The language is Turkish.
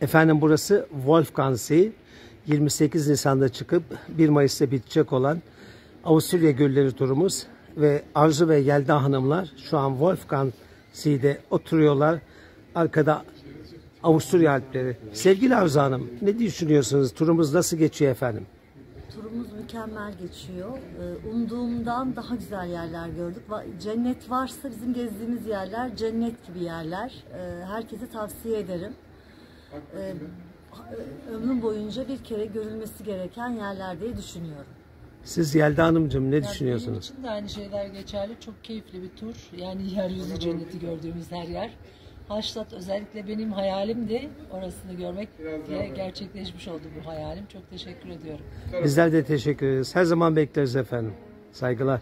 Efendim burası Wolfgangsee. 28 Nisan'da çıkıp 1 Mayıs'ta bitecek olan Avusturya Gölleri turumuz ve Arzu ve Yelda hanımlar şu an Wolfgangsee'de oturuyorlar. Arkada Avusturya Alpleri. Sevgili Arzu Hanım ne düşünüyorsunuz? Turumuz nasıl geçiyor efendim? Turumuz mükemmel geçiyor. Ee, Umduğumdan daha güzel yerler gördük. Cennet varsa bizim gezdiğimiz yerler cennet gibi yerler. Ee, Herkese tavsiye ederim. Ee, Ömrüm boyunca bir kere görülmesi gereken yerler diye düşünüyorum. Siz Yelda Hanımcığım ne Yani Benim düşünüyorsunuz? için de aynı şeyler geçerli. Çok keyifli bir tur. Yani yeryüzü cenneti gördüğümüz her yer. Haşlat özellikle benim hayalimdi. Orasını görmek ve gerçekleşmiş oldu bu hayalim. Çok teşekkür ediyorum. Bizler de teşekkür ederiz. Her zaman bekleriz efendim. Saygılar.